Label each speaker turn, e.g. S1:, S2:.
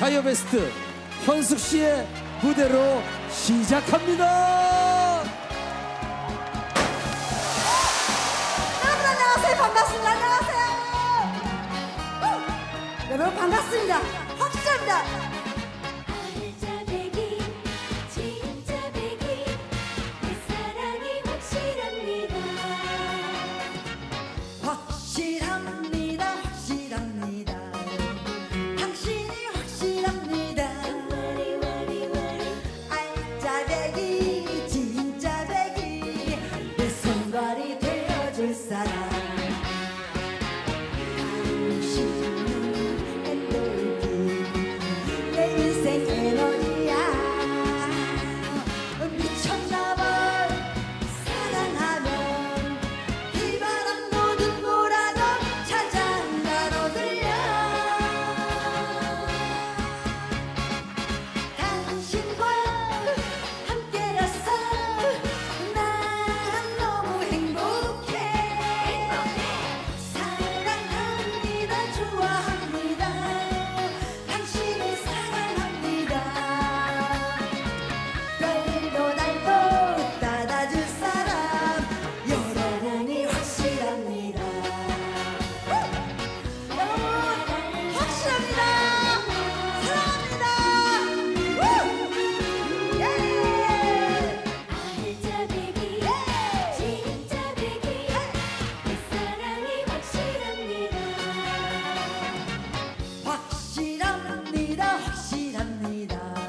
S1: 가요 베스트 현숙 씨의 무대로 시작합니다.
S2: 여러분 안녕하세요. 반갑습니다. 안녕하세요. 여러분 반갑습니다. 확실합니다. 감사합니다.